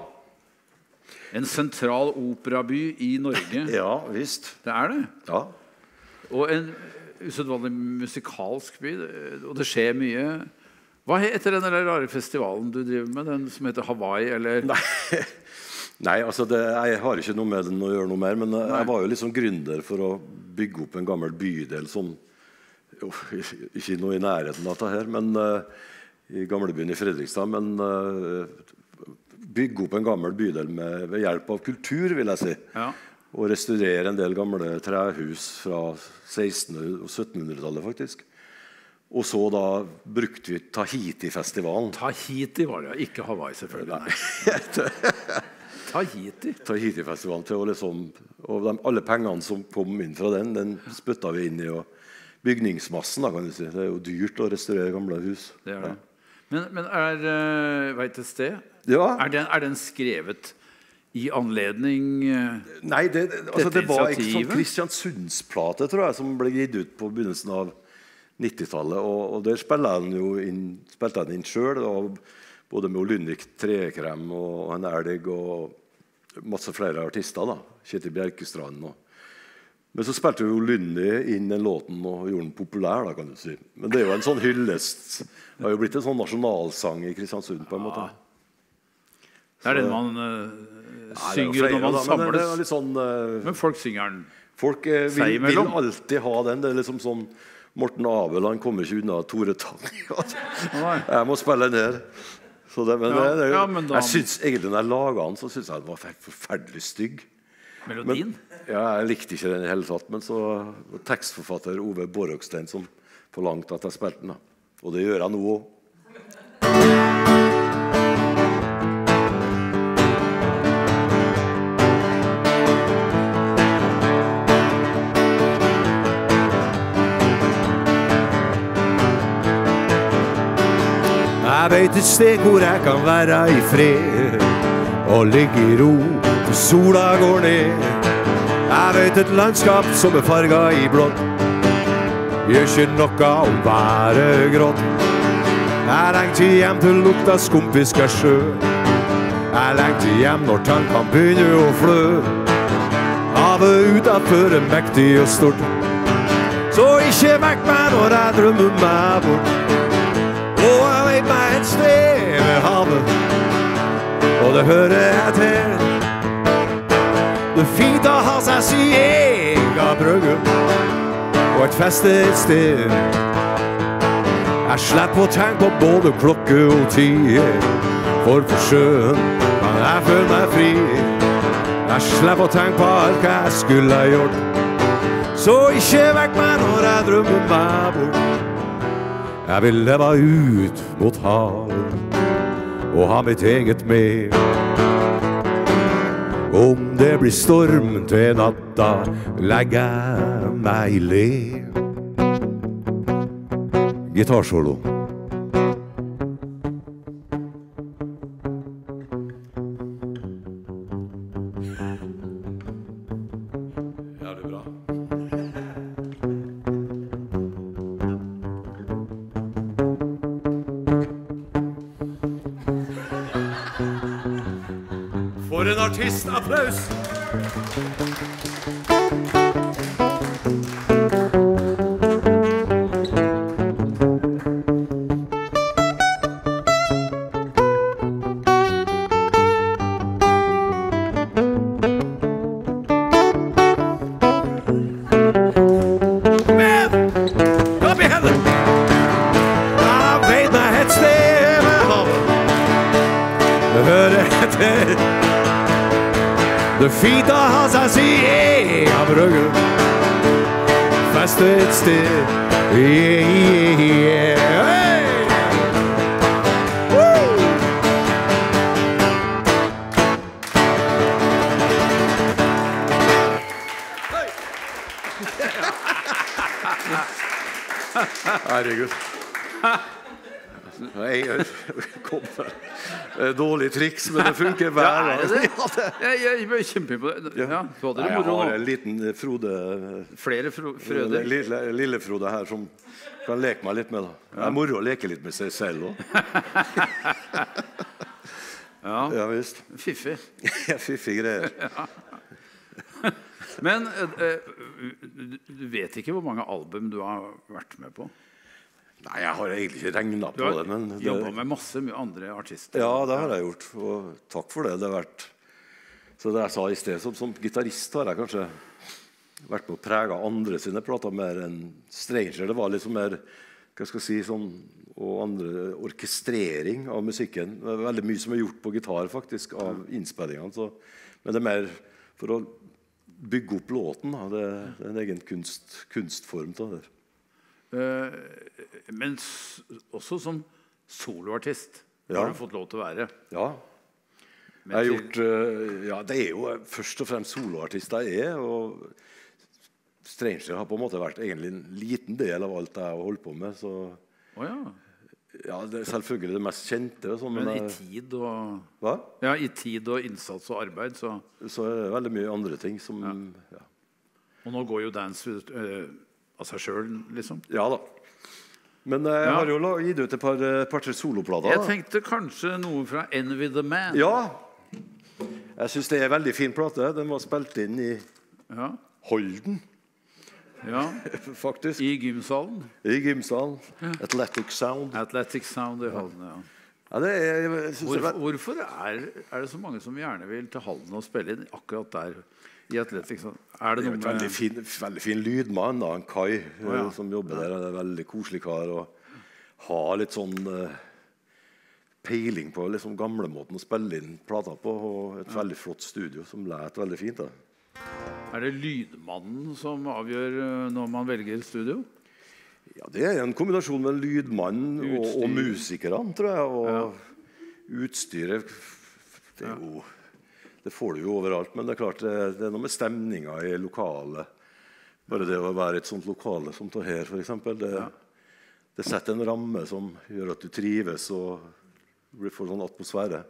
En sentral operaby i Norge. (laughs) ja visst. Det er det. Ja. Og en usedvanlig musikalsk by. Og det skjer mye. Hva heter den rare festivalen du driver med? Den som heter Hawaii, eller? Nei, (laughs) Nei altså det, jeg har ikke noe med den å gjøre noe mer. Men jeg var jo liksom gründer for å bygge opp en gammel bydel som jo, (laughs) ikke noe i nærheten av dette her, men uh, i gamlebyen i Fredrikstad. Men uh, bygge opp en gammel bydel med, ved hjelp av kultur, vil jeg si. Ja. Og restaurere en del gamle trehus fra 1600- og 1700-tallet, faktisk. Og så da brukte vi Tahiti-festivalen. Tahiti var det, ja. Ikke Hawaii, selvfølgelig. (laughs) Tahiti. Tahiti-festivalen til å liksom Og de, alle pengene som kom inn fra den, den spytta vi inn i og bygningsmassen. da kan du si. Det er jo dyrt å restaurere gamle hus. Det er det. Men, men er uh, Veit et sted? Ja. Er, den, er den skrevet i anledning eh, Nei, det, altså, Dette det var ikke sånn? Kristiansundsplate, tror jeg, som ble gitt ut på begynnelsen av 90-tallet. Og, og der spilte han jo inn, spilte jeg inn sjøl. Både med Lynnik Trekrem og en Elg og masse flere artister. da, Kjetil Bjerkestrand. Og. Men så spilte jo Lynni inn den låten og gjorde den populær. da, kan du si. Men det er jo en sånn hyllest. Det har jo blitt en sånn nasjonalsang i Kristiansund. på en måte. Det er den man synger når man men samles. sånn... eh, Men folk synger den. Folk eh, vil, vil alltid ha den. Det er liksom sånn Morten Abeland kommer ikke unna Tore Tang. (laughs) Jeg må spille den her. Så det, men Ja, det, ja, men da- jeg synes, egentlig Når jeg laga den, så syns jeg den var forferdelig stygg. Melodien. Ja, jeg likte ikke den i hele tatt. Men så tekstforfatter Ove Borrokstein som forlangte at jeg spilte den. da. Og det gjør jeg nå òg. Jeg veit et sted hvor jeg kan være i fred og ligge i ro til sola går ned. Jeg veit et landskap som er farga i blått. Gjør ikke noe om været grått. Jeg lengter hjem til lukta skumfiska sjø. Jeg lengter hjem når tankene begynner å flø. Havet utafor er mektig og stort. Så ikke vekk meg når jeg drømmer meg bort. Vet meg et sted ved havet, og det hører jeg til. Det fint å ha seg si ega brygge, og et feste et sted. Jeg slipper å tenke på både klokke og tid, for på sjøen kan jeg føle meg fri. Jeg slipper å tenke på alt hva jeg skulle ha gjort, så ikke vekk meg når jeg drømmer meg bort. Jeg vil leve ut mot havet og ha mitt eget med. Om det blir storm til natta, legger jeg meg i le. Gitarsolo. For en artist! Triks, men det funker hver Ja, det gang. (laughs) det? Jeg, jeg kjempeimponert. Ja, du hadde det moro nå. Jeg har en liten eh, Frode Flere fro- Frøder. Lille, lille Frode her som kan leke meg litt med. da. Det er moro å leke litt med seg selv òg. (laughs) Ja, Ja visst. fiffig. (laughs) Fiffige greier. Men eh, eh, du- du vet ikke hvor mange album du har vært med på? Nei, jeg har egentlig ikke regna på har det, men jobba det, med masse andre artister. Ja, det har jeg gjort. Og takk for det. Det har vært Så det jeg sa i sted, som, som gitarist har jeg kanskje vært med å prege andre sine plater mer enn Stranger. Det var liksom mer hva skal jeg si, sånn, og andre orkestrering av musikken. Det er veldig mye som er gjort på gitar faktisk, av innspillingene. Så, men det er mer for å bygge opp låten. Da. Det, det er en egen kunst, kunstform. av det. Eh, men også som soloartist Ja. har du fått lov til å være. Ja. Jeg har gjort, eh, ja, det er jo først og fremst soloartist jeg er. og Stranger har på en måte vært egentlig en liten del av alt jeg har holdt på med. Så Oh, ja. ja, det er selvfølgelig det mest kjente. og sånn, Men i tid og? Ja, i tid og innsats og arbeid, så Så er det veldig mye andre ting som Ja, Og nå går jo dance ut eh, av seg sjøl, liksom. ja da. Men eh, jeg Ja. har jo gitt ut et par, eh, par-tre soloplater. Jeg tenkte kanskje noe fra Envy the Man. Ja. Jeg syns det er en veldig fin plate. Den var spilt inn i Ja, Holden, ja. (laughs) faktisk. I gymsalen. I Gimsdal. Athletic Sound. Athletic Sound i Holden, Ja. Ja, er, er, hvorfor er, er det så mange som gjerne vil til Halden og spille inn akkurat der? I Atletic. Er det det er noe en veldig fin, veldig fin lydmann, da, en Kai, oh, ja. som jobber der. Han er en veldig koselig kar. og har litt sånn uh, peiling på liksom gamlemåten å spille inn plater på. Og et veldig flott studio som lät veldig fint. da. Er det lydmannen som avgjør eh, når man velger studio? Ja, Det er en kombinasjon med lydmannen og, og musikerne, tror jeg. Og utstyret det, er jo, det får du jo overalt. Men det er klart det, det er noe med stemninga i lokalet. Bare det å være i et sånt lokale som det her, f.eks. Det, det setter en ramme som gjør at du trives og får sånn atmosfære.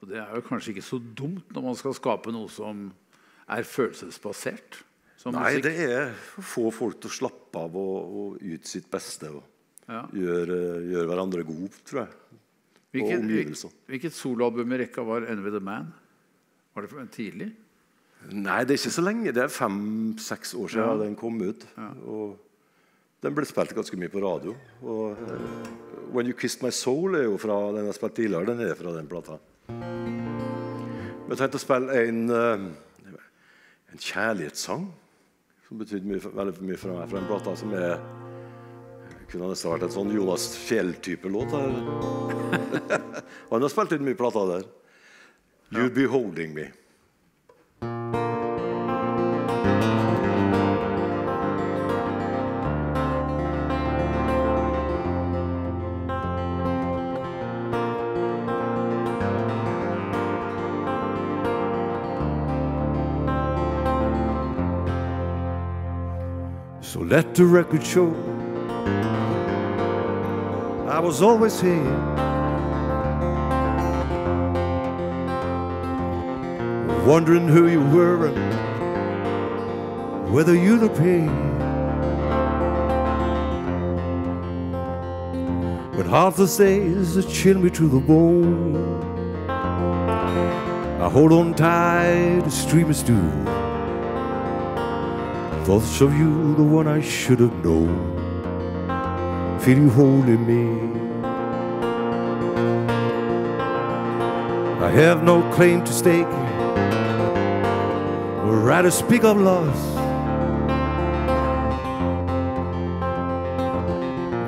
Og det er jo kanskje ikke så dumt når man skal skape noe som er følelsesbasert? Som Nei, musikk. det er å få folk til å slappe av og, og yte sitt beste. Og Ja. gjøre, gjøre hverandre gode, tror jeg. Hvilket, og omgivelser. hvilket soloalbum i rekka var 'Envy the Man'? Var det tidlig? Nei, det er ikke så lenge. Det er fem-seks år siden Ja. den kom ut. Og den ble spilt ganske mye på radio. Og uh, 'When You Kissed My Soul' er jo fra den jeg har spilt tidligere. Den er fra den plata. Men jeg tenkte å spille en, uh, en kjærlighetssang som betydde mye, veldig mye for meg fra den plata. Som er kunne nesten vært en sånn Jonas Fjell-type låt. her. (laughs) Han har spilt inn mye plater der. 'You'll Be Holding Me'. So let the record show I was always here. Wondering who you were and whether you'd appear. But heartless days that chill me to the bone. I hold on tight as streamers do. Thoughts of you, the one I should have known. Feel you holding me. I have no claim to stake, or rather speak of loss.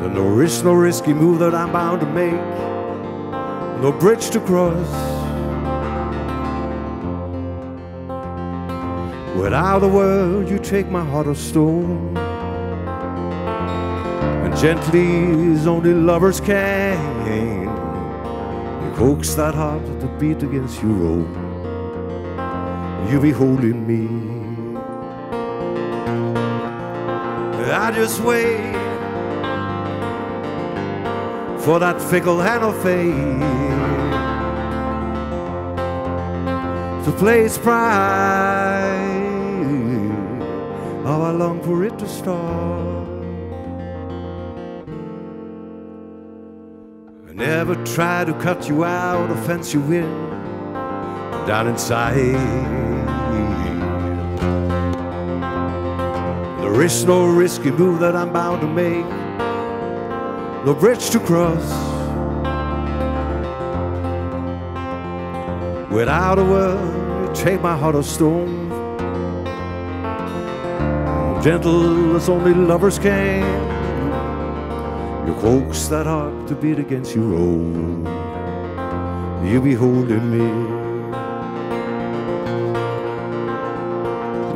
There's no risk, no risky move that I'm bound to make, no bridge to cross. Without a word, you take my heart of stone. And gently, as only lovers can, you coax that heart to beat against your own. You be holding me. I just wait for that fickle hand of fate to play its pride. How I long for it to start. I never try to cut you out or fence you in down inside. There is no risky move that I'm bound to make, no bridge to cross. Without a word, you take my heart of stone. gentle as only lovers can. You coax that heart to beat against your own. You be holding me.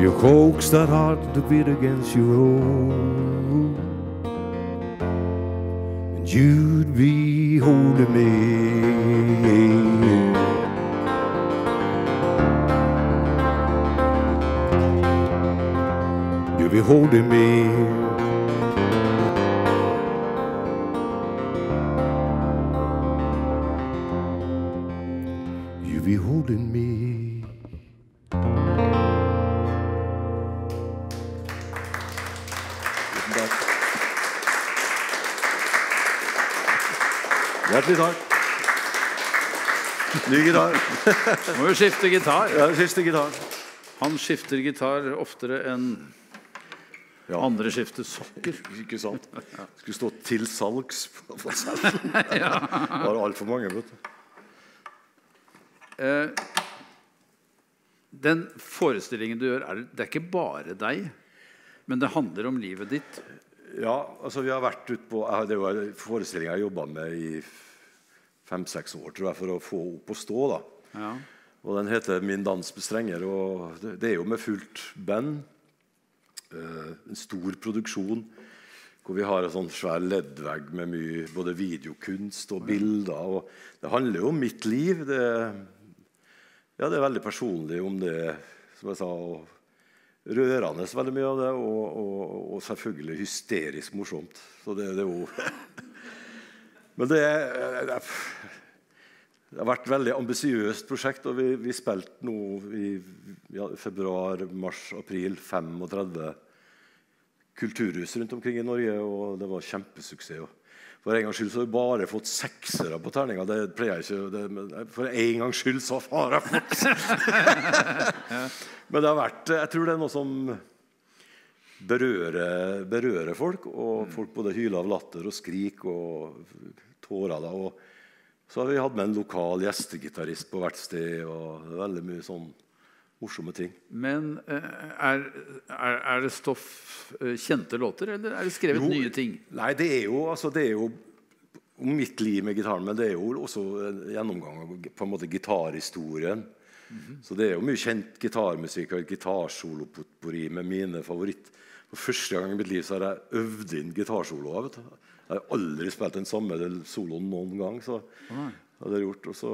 You coax that heart to beat against your own. And you'd be holding me. You'll be holding me. Holding me. Hjertelig takk. Ny gitar. (laughs) Må jo skifte gitar. Ja, skifte gitar. Han skifter gitar oftere enn Ja. andre skifter sokker. (laughs) Ikke sant? Skulle stå 'til salgs' på (laughs) på selven. Var altfor mange, vet du. Eh, den forestillingen du gjør, er, det er ikke bare deg, men det handler om livet ditt. Ja, altså vi har vært ute på Det var en forestilling jeg jobba med i fem-seks år tror jeg, for å få opp og stå. da. Ja. Og Den heter 'Min dans med strenger'. og Det det er jo med fullt band. Eh, en stor produksjon hvor vi har en sånn svær leddvegg med mye både videokunst og bilder. og Det handler jo om mitt liv. Det, ja, det er veldig personlig om det, som jeg sa. og Rørende veldig mye av det, og, og, og selvfølgelig hysterisk morsomt. Så det, det er jo (laughs) Men det er det har vært et veldig ambisiøst prosjekt. og Vi, vi spilte nå i ja, februar, mars, april 35 kulturhus rundt omkring i Norge, og det var kjempesuksess. For en gangs skyld så har vi bare fått seksere på terninga. Det pleier jeg ikke det, men For en gangs skyld så har jeg fått (laughs) (laughs) Men det har vært Jeg tror det er noe som berører, berøre folk. Og folk både hyler av latter og skrik og tårer. Da, og så har vi hatt med en lokal gjestegitarist på hvert sted. og veldig mye sånn morsomme ting. Men eh, er, er, er det stoff eh, kjente låter, eller er det skrevet Jo, nye ting? Nei, det er jo, altså, det er jo om mitt liv med gitaren, men det er jo også en gjennomgang av på en måte gitarhistorien. Så det er jo mye kjent gitarmusikk og gitarsolo-potpourri med mine favoritt. For første gang i mitt liv så har jeg øvd inn gitarsoloer. vet. Jeg har aldri spilt den samme soloen noen gang. så hadde jeg gjort. Og så,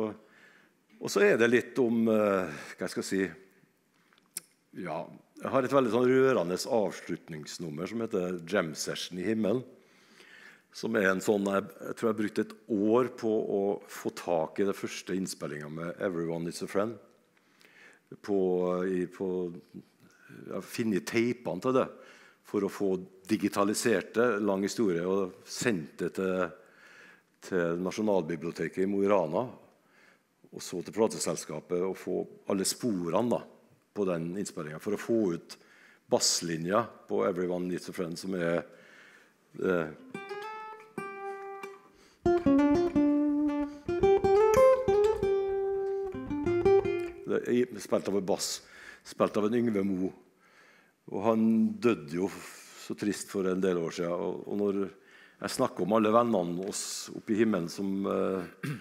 og så er det litt om eh, Hva skal jeg si ja, Jeg har et veldig sånn rørende avslutningsnummer som heter 'Jam Session i himmelen'. Som er en sånn, jeg, jeg tror jeg brukte et år på å få tak i det første innspillinga med 'Everyone Is A Friend'. På, i, på, jeg har funnet teipene til det for å få digitalisert det, lang historie, og sendt det til, til Nasjonalbiblioteket i Mo i Rana. Og så til plateselskapet og få alle sporene da, på den innspillinga for å få ut basslinja på 'Everyone Needs a Friend', som er eh, spilt av en bass, spilt av en Yngve Mo. Og han døde jo så trist for en del år siden. Og, og når jeg snakker om alle vennene oss oppe i himmelen som eh,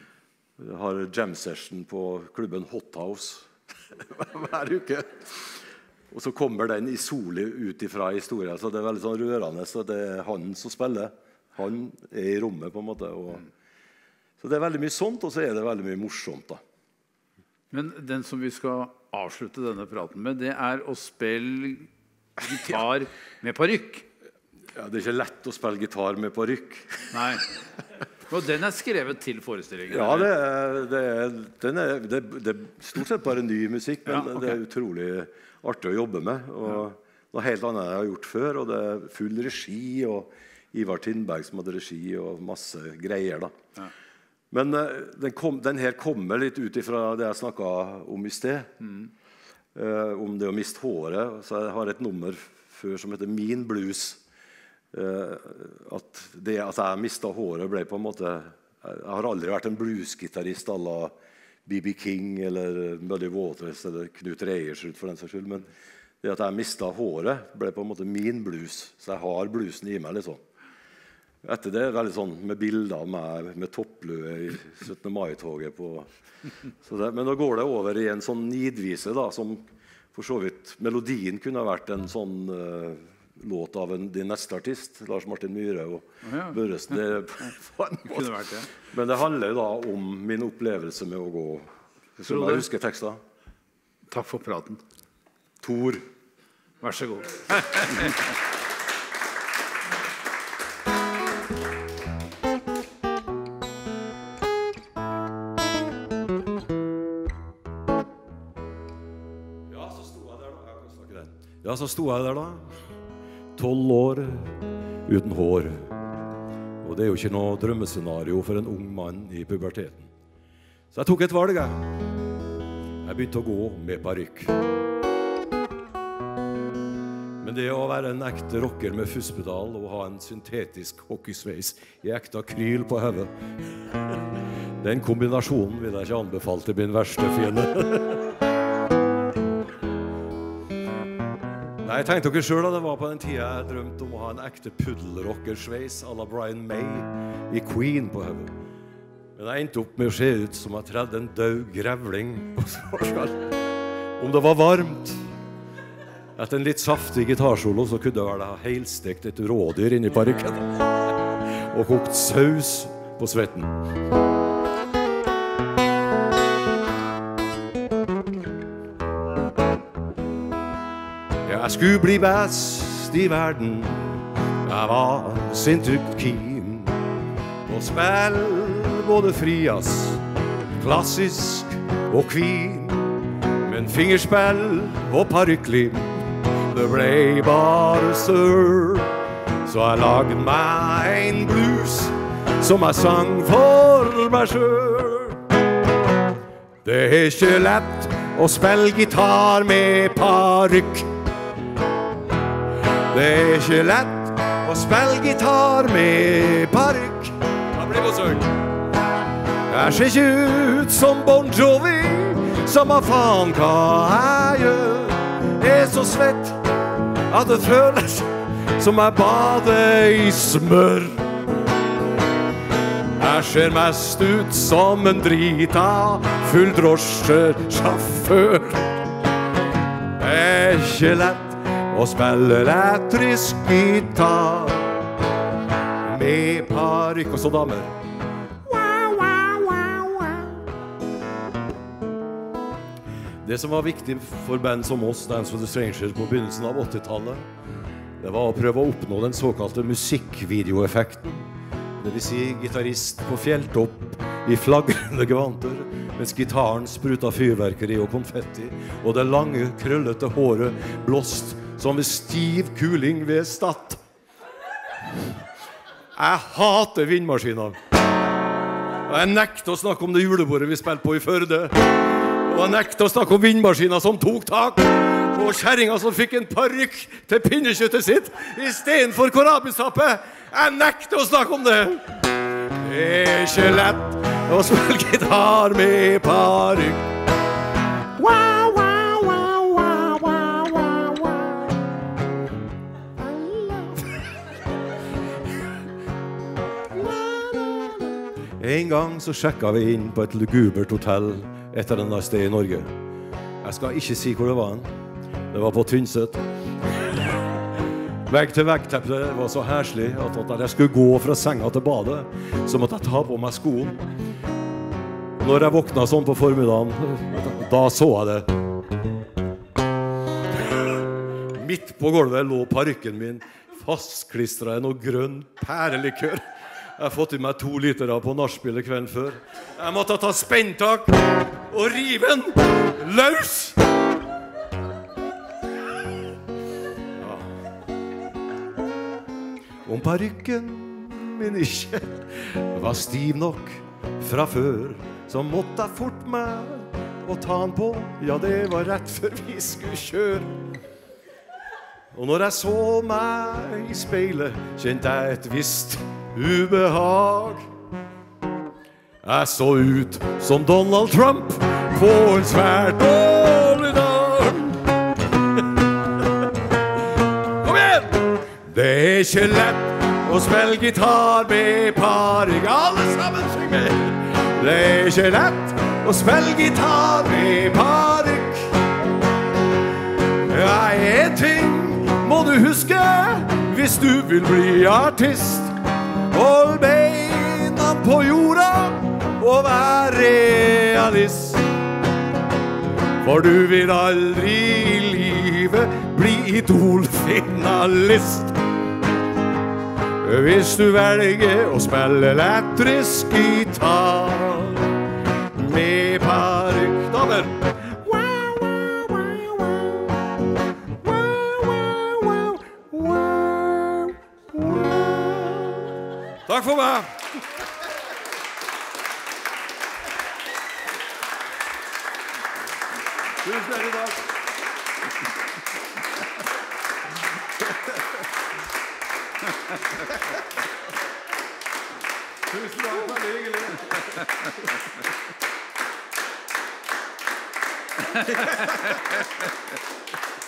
har jam session på klubben Hot House (laughs) hver uke Og så kommer den i soli ut ifra historien. Så det er veldig sånn rørende. Så det er han som spiller. Han er i rommet, på en måte. Og, så det er veldig mye sånt, og så er det veldig mye morsomt. da. Men den som vi skal avslutte denne praten med, det er å spille gitar med parykk. Ja, det er ikke lett å spille gitar med parykk. Nei. Og den er skrevet til forestillingen? Ja, det er, det, er, den er, det, det er stort sett bare ny musikk, men Ja, okay. det er utrolig artig å jobbe med. Og Noe helt annet jeg har gjort før. Og det er full regi. Og Ivar Tindberg som hadde regi, og masse greier. da. Ja. Men eh, den, kom, den her kommer litt ut ifra det jeg snakka om i sted. Eh, om det å miste håret. Så jeg har et nummer før som heter 'Min blues'. Eh, at det at jeg mista håret, ble på en måte Jeg har aldri vært en bluesgitarist à la BB King eller Muddy Waters eller Knut Reiersrud, for den saks skyld. Men Det at jeg mista håret, ble på en måte min blues. Så jeg har bluesen i meg. liksom. Etter det veldig sånn med bilder med, med topplue i 17. mai-toget. på... Så det, men da går det over i en sånn nidvise da, som for så vidt Melodien kunne ha vært en sånn uh, låt av en, din neste artist, Lars Martin Myhre og ja. Børresen. (laughs) Det. Men det handler jo da om min opplevelse med å gå Som jeg husker teksta. Takk for praten. Tor. Vær så god. (laughs) så sto jeg der da. Tolv år uten hår. Og det er jo ikke noe drømmescenario for en ung mann i puberteten. Så jeg tok et valg, jeg. Jeg begynte å gå med parykk. Men det å være en ekte rocker med fuspedal og ha en syntetisk hockeysveis i ekte akryl på hodet (laughs) Den kombinasjonen vil jeg ikke anbefale til min verste fiende. (laughs) jeg tenkte dere selv at Det var på den tida jeg drømte om å ha en ekte puddelrockersveis à la Brian May i Queen på hodet. Men jeg endte opp med å se ut som jeg tredde en død grevling på Svarskall. Om det var varmt Etter en litt saftig gitarsolo så kunne det vel ha helstekt et rådyr inni parykken. (laughs) Og kokt saus på svetten. Jeg skulle bli best i verden. Jeg var sinnssykt keen på å spille både frijazz, klassisk og queen. Men fingerspill og parykklim, det ble bare sør. Så jeg lagde meg en blues som jeg sang for meg sjøl. Det er ikke lett å spille gitar med parykk. Det er ikke lett å spille gitar med parykk. Jeg ser ikke ut som Bon Jovi, samme faen hva jeg gjør. Jeg er så svett at det føles som jeg bader i smør. Jeg ser mest ut som en drita full drosjesjåfør. Det er ikke lett å spiller elektrisk gitar med parykk og så damer. Det som var viktig for band som oss, Dance for the Strangers, på begynnelsen av 80-tallet, det var å prøve å oppnå den såkalte musikkvideoeffekten. Vil si gitarist på fjelltopp i flagrende gevanter, mens gitaren spruta fyrverkeri og konfetti, og det lange, krøllete håret blåst som ved stiv kuling ved Stad. Jeg hater vindmaskiner. Og jeg nekter å snakke om det julebordet vi spilte på i Førde. Og jeg nekter å snakke om vindmaskiner som tok tak. Og kjerringa som fikk en parykk til pinnekjøttet sitt istedenfor kålrabistappe. Jeg nekter å snakke om det. Det er ikke lett å spille gitar med parykk. En gang så sjekka vi inn på et lugubert hotell et eller annet sted i Norge. Jeg skal ikke si hvor det var. Det var på Tynset. Vegg-til-vegg-teppet var så heslig at når jeg skulle gå fra senga til badet, så måtte jeg ta på meg skoen. Når jeg våkna sånn på formiddagen, da så jeg det. Midt på gulvet lå parykken min fastklistra i noe grønn pærelikør. Jeg har fått i meg to liter av på nachspielet kvelden før. Jeg måtte ta spenntak og rive den løs! Ja. Om parykken min ikke var stiv nok fra før, så måtte jeg fort meg å ta den på. Ja, det var rett før vi skulle kjøre. Og når jeg så meg i speilet, kjente jeg et visst ubehag. Jeg så ut som Donald Trump på en svært dårlig dag. (laughs) Kom igjen! Det er ikke lett å spille gitar med paring. Alle sammen syng med. Det er ikke lett å spille gitar med parykk. Ja, en ting må du huske hvis du vil bli artist. Hold beina på jorda og vær realist. For du vil aldri i livet bli idolfinalist. Hvis du velger å spille elektrisk gitar med parykk Takk for meg. Tusen hjertelig takk. Tusen takk, for hyggelig. (laughs)